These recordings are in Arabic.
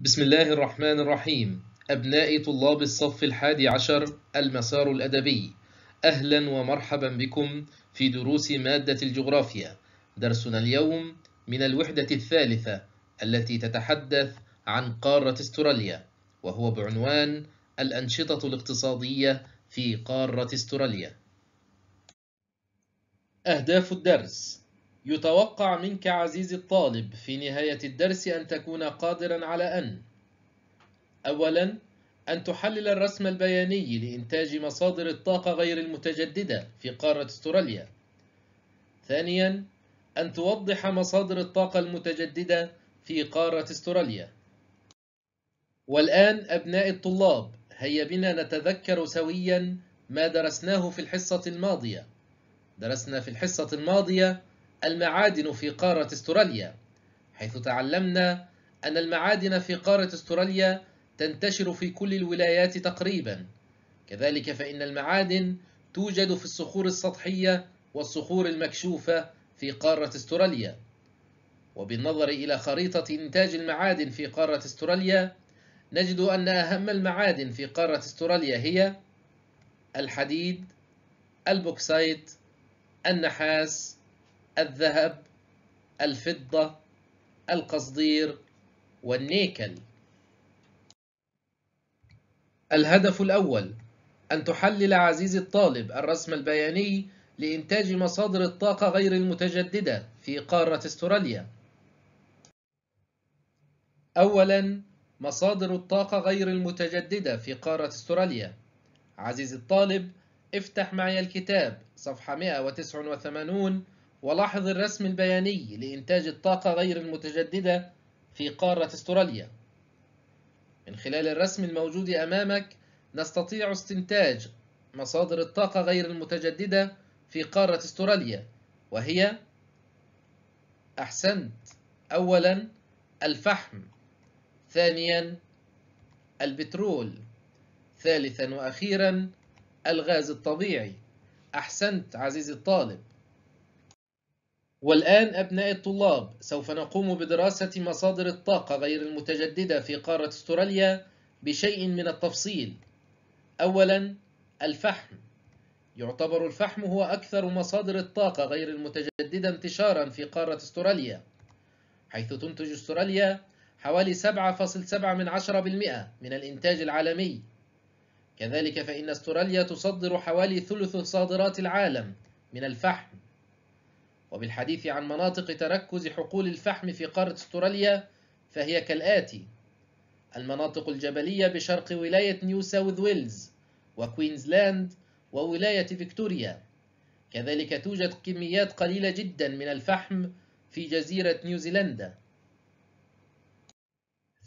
بسم الله الرحمن الرحيم أبناء طلاب الصف الحادي عشر المسار الأدبي أهلا ومرحبا بكم في دروس مادة الجغرافيا درسنا اليوم من الوحدة الثالثة التي تتحدث عن قارة استراليا وهو بعنوان الأنشطة الاقتصادية في قارة استراليا أهداف الدرس يتوقع منك عزيزي الطالب في نهاية الدرس أن تكون قادرا على أن. أولا أن تحلل الرسم البياني لإنتاج مصادر الطاقة غير المتجددة في قارة أستراليا. ثانيا أن توضح مصادر الطاقة المتجددة في قارة أستراليا. والآن أبناء الطلاب هيا بنا نتذكر سويا ما درسناه في الحصة الماضية. درسنا في الحصة الماضية المعادن في قارة استراليا حيث تعلمنا أن المعادن في قارة استراليا تنتشر في كل الولايات تقريبا. كذلك فإن المعادن توجد في الصخور السطحية والصخور المكشوفة في قارة استراليا. وبالنظر إلى خريطة إنتاج المعادن في قارة استراليا نجد أن أهم المعادن في قارة استراليا هي الحديد البوكسايت النحاس الذهب الفضة القصدير والنيكل. الهدف الأول أن تحلل عزيزي الطالب الرسم البياني لإنتاج مصادر الطاقة غير المتجددة في قارة استراليا. أولاً مصادر الطاقة غير المتجددة في قارة استراليا. عزيزي الطالب افتح معي الكتاب صفحة 189 ولاحظ الرسم البياني لإنتاج الطاقة غير المتجددة في قارة استراليا. من خلال الرسم الموجود أمامك نستطيع استنتاج مصادر الطاقة غير المتجددة في قارة استراليا وهي أحسنت. أولا الفحم. ثانيا البترول. ثالثا وأخيرا الغاز الطبيعي. أحسنت عزيزي الطالب. والآن أبناء الطلاب سوف نقوم بدراسة مصادر الطاقة غير المتجددة في قارة استراليا بشيء من التفصيل. أولا الفحم. يعتبر الفحم هو أكثر مصادر الطاقة غير المتجددة انتشارا في قارة استراليا حيث تنتج استراليا حوالي 7.7% من الإنتاج العالمي. كذلك فإن استراليا تصدر حوالي ثلث صادرات العالم من الفحم. وبالحديث عن مناطق تركز حقول الفحم في قارة استراليا فهي كالآتي المناطق الجبلية بشرق ولاية نيو ساوث ويلز وكوينزلاند وولاية فيكتوريا. كذلك توجد كميات قليلة جدا من الفحم في جزيرة نيوزيلندا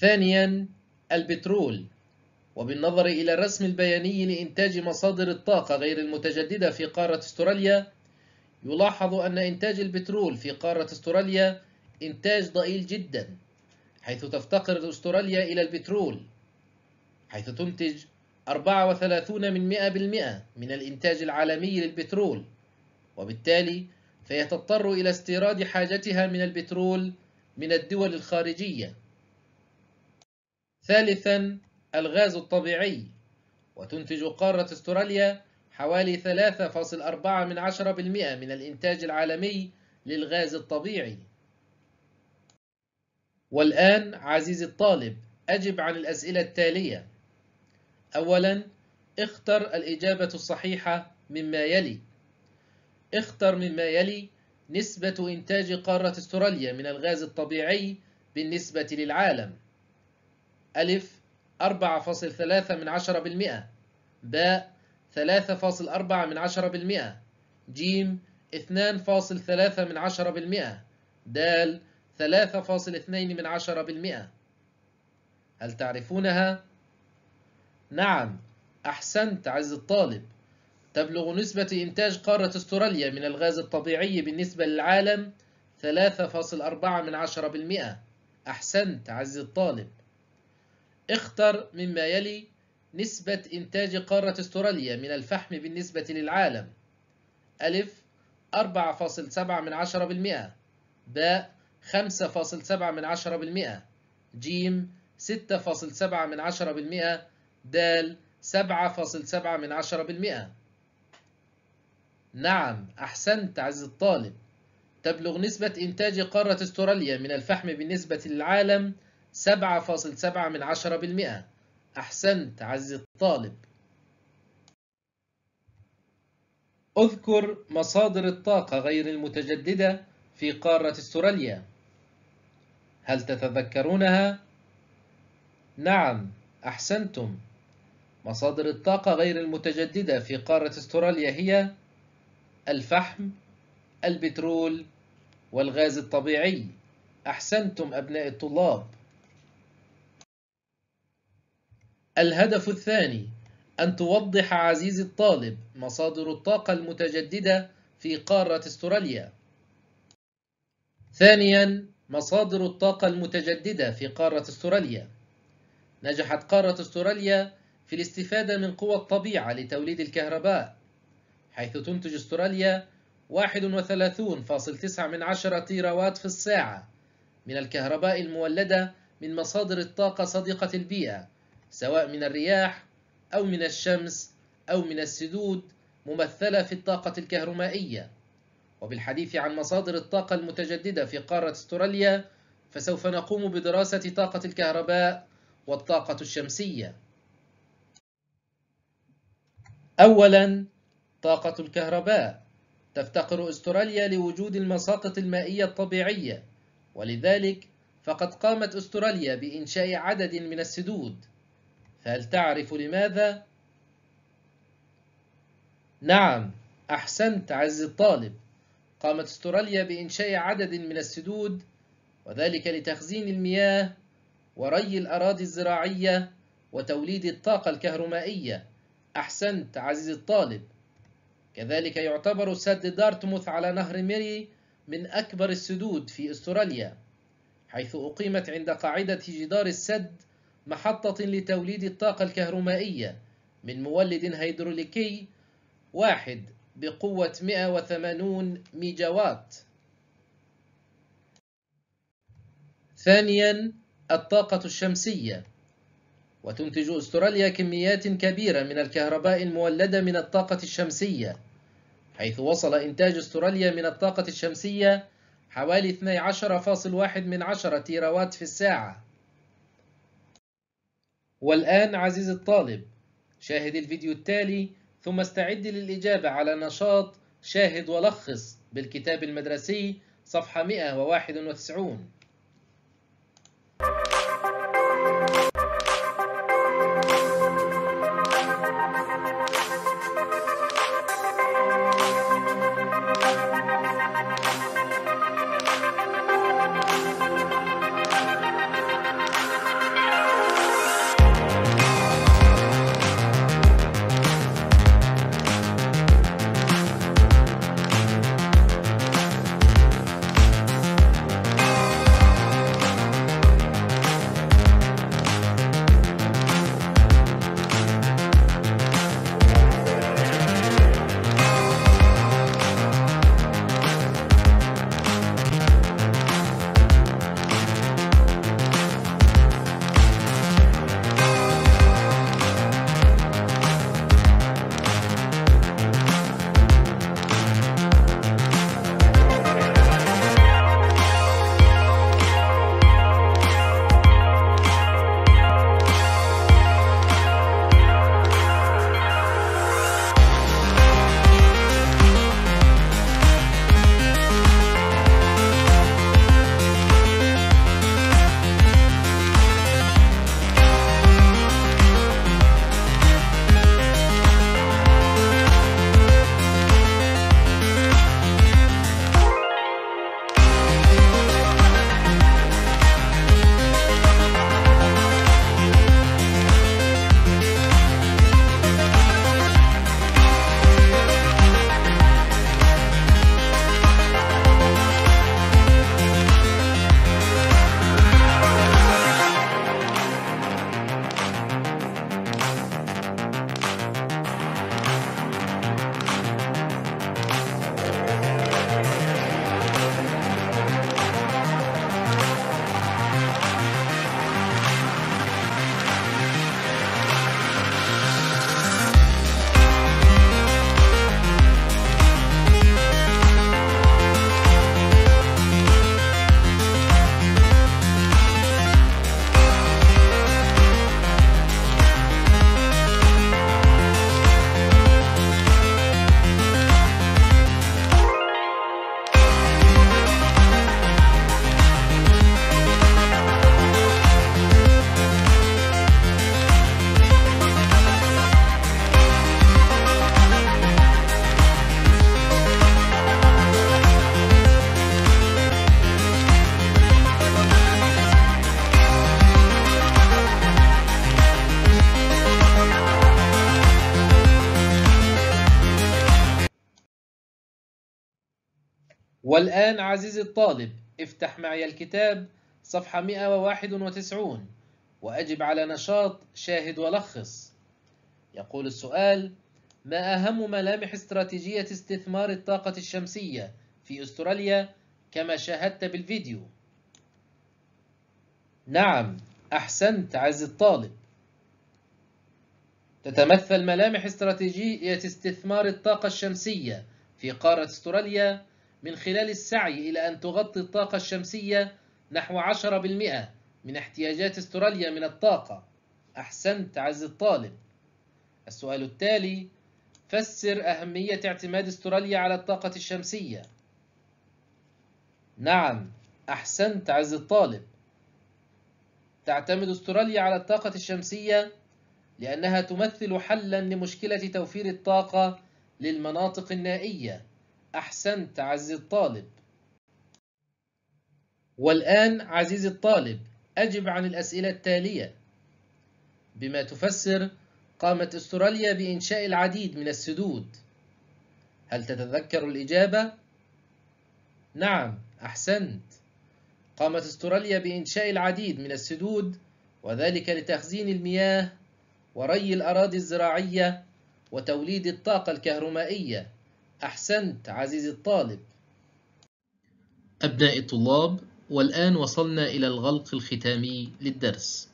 ثانيا البترول. وبالنظر إلى الرسم البياني لإنتاج مصادر الطاقة غير المتجددة في قارة استراليا يلاحظ أن إنتاج البترول في قارة أستراليا إنتاج ضئيل جدا حيث تفتقر أستراليا إلى البترول حيث تنتج 34 من 100% من الإنتاج العالمي للبترول وبالتالي فهي تضطر إلى استيراد حاجتها من البترول من الدول الخارجية. ثالثا الغاز الطبيعي وتنتج قارة أستراليا حوالي 3.4% من الإنتاج العالمي للغاز الطبيعي. والآن عزيزي الطالب أجب عن الأسئلة التالية. أولا اختر الإجابة الصحيحة مما يلي. اختر مما يلي نسبة إنتاج قارة استراليا من الغاز الطبيعي بالنسبة للعالم. ألف 4.3 من عشرة بالمئة. باء 3.4 من عشرة بالمئة. جيم 2.3 من عشرة بالمئة. دال 3.2 من عشرة بالمئة. هل تعرفونها؟ نعم. أحسنت عز الطالب. تبلغ نسبة إنتاج قارة أستراليا من الغاز الطبيعي بالنسبة للعالم 3.4 من عشرة بالمئة. أحسنت عز الطالب. اختر مما يلي نسبة إنتاج قارة أستراليا من الفحم بالنسبة للعالم. ألف 4.7 من عشرة بالمئة. باء 5.7 من عشرة بالمئة. جيم 6.7 من عشرة بالمئة. د 7.7 من عشرة بالمئة. نعم أحسنت عز الطالب. تبلغ نسبة إنتاج قارة أستراليا من الفحم بالنسبة للعالم 7.7 من عشرة بالمئة. أحسنت عز الطالب. أذكر مصادر الطاقة غير المتجددة في قارة استراليا. هل تتذكرونها؟ نعم أحسنتم. مصادر الطاقة غير المتجددة في قارة استراليا هي الفحم البترول والغاز الطبيعي. أحسنتم أبناء الطلاب. الهدف الثاني أن توضح عزيزي الطالب مصادر الطاقة المتجددة في قارة استراليا. ثانيا مصادر الطاقة المتجددة في قارة استراليا. نجحت قارة استراليا في الاستفادة من قوى الطبيعة لتوليد الكهرباء حيث تنتج استراليا 31.9 من عشرة تيراوات في الساعة من الكهرباء المولدة من مصادر الطاقة صديقة البيئة. سواء من الرياح أو من الشمس أو من السدود ممثلة في الطاقة الكهرومائية. وبالحديث عن مصادر الطاقة المتجددة في قارة استراليا فسوف نقوم بدراسة طاقة الكهرباء والطاقة الشمسية. أولاً طاقة الكهرباء. تفتقر استراليا لوجود المساقط المائية الطبيعية. ولذلك فقد قامت استراليا بإنشاء عدد من السدود. فهل تعرف لماذا؟ نعم أحسنت عز الطالب. قامت استراليا بإنشاء عدد من السدود وذلك لتخزين المياه وري الأراضي الزراعية وتوليد الطاقة الكهرومائية. أحسنت عزيزي الطالب. كذلك يعتبر سد دارتموث على نهر ميري من أكبر السدود في أستراليا حيث أقيمت عند قاعدة جدار السد محطة لتوليد الطاقة الكهرومائية من مولد هيدروليكي واحد بقوة 180 ميجا وات ثانيا الطاقة الشمسية. وتنتج أستراليا كميات كبيرة من الكهرباء المولدة من الطاقة الشمسية حيث وصل إنتاج أستراليا من الطاقة الشمسية حوالي 12.1 من عشرة تيراوات في الساعة. والآن عزيزي الطالب شاهد الفيديو التالي ثم استعد للإجابة على نشاط شاهد ولخص بالكتاب المدرسي صفحة 191 والآن عزيزي الطالب افتح معي الكتاب صفحة 191 وأجب على نشاط شاهد ولخص. يقول السؤال ما أهم ملامح استراتيجية استثمار الطاقة الشمسية في أستراليا كما شاهدت بالفيديو؟ نعم أحسنت عز الطالب. تتمثل ملامح استراتيجية استثمار الطاقة الشمسية في قارة أستراليا من خلال السعي إلى أن تغطي الطاقة الشمسية نحو 10% من احتياجات استراليا من الطاقة. أحسنت عز الطالب. السؤال التالي فسر أهمية اعتماد استراليا على الطاقة الشمسية. نعم أحسنت عز الطالب. تعتمد استراليا على الطاقة الشمسية لأنها تمثل حلا لمشكلة توفير الطاقة للمناطق النائية. أحسنت عزيزي الطالب. والآن عزيزي الطالب أجب عن الأسئلة التالية. بما تفسر قامت أستراليا بإنشاء العديد من السدود. هل تتذكر الإجابة؟ نعم أحسنت. قامت أستراليا بإنشاء العديد من السدود وذلك لتخزين المياه وري الأراضي الزراعية وتوليد الطاقة الكهرومائية. أحسنت عزيزي الطالب. أبناء الطلاب والآن وصلنا إلى الغلق الختامي للدرس.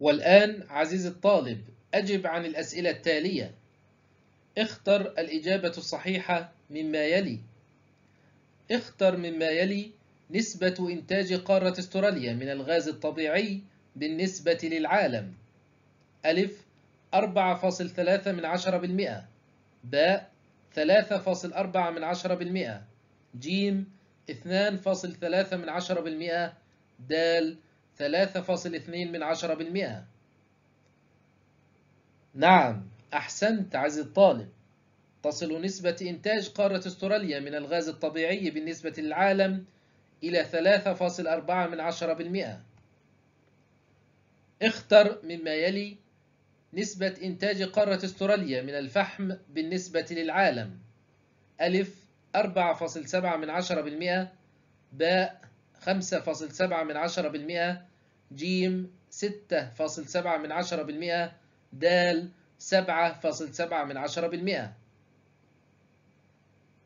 والآن عزيزي الطالب أجب عن الأسئلة التالية. اختر الإجابة الصحيحة مما يلي. اختر مما يلي نسبة إنتاج قارة استراليا من الغاز الطبيعي بالنسبة للعالم. ألف 4.3 من عشرة بالمئة. باء 3.4 من عشرة بالمئة. جيم 2.3 من عشرة بالمئة. دال 3.2 من عشرة بالمئة. نعم أحسنت عزيزي الطالب. تصل نسبة إنتاج قارة أستراليا من الغاز الطبيعي بالنسبة للعالم إلى 3.4 من عشرة بالمئة. اختر مما يلي نسبة إنتاج قارة أستراليا من الفحم بالنسبة للعالم. ألف 4.7 من عشرة بالمئة. باء 5.7 من عشرة بالمئة. جيم 6.7 من عشرة بالمئة. دال 7.7 من عشرة بالمئة.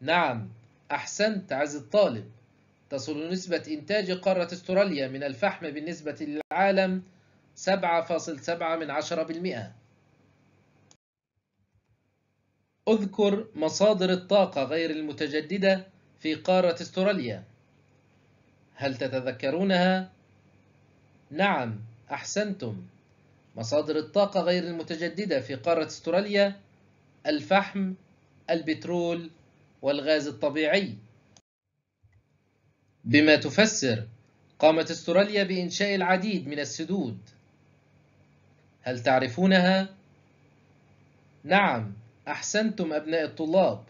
نعم أحسنت عز الطالب. تصل نسبة إنتاج قارة أستراليا من الفحم بالنسبة للعالم 7.7 من عشرة بالمئة. أذكر مصادر الطاقة غير المتجددة في قارة استراليا هل تتذكرونها؟ نعم أحسنتم مصادر الطاقة غير المتجددة في قارة استراليا الفحم البترول والغاز الطبيعي بما تفسر قامت استراليا بإنشاء العديد من السدود هل تعرفونها؟ نعم أحسنتم أبناء الطلاب.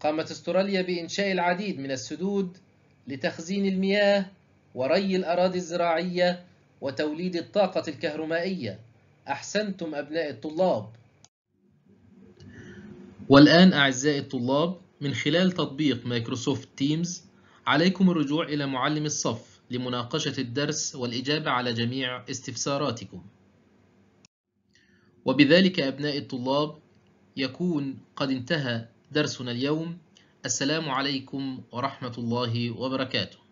قامت أستراليا بإنشاء العديد من السدود لتخزين المياه وري الأراضي الزراعية وتوليد الطاقة الكهرومائية. أحسنتم أبنائي الطلاب. والآن أعزائي الطلاب من خلال تطبيق Microsoft Teams عليكم الرجوع إلى معلم الصف لمناقشة الدرس والإجابة على جميع استفساراتكم. وبذلك أبنائي الطلاب يكون قد انتهى درسنا اليوم. السلام عليكم ورحمة الله وبركاته.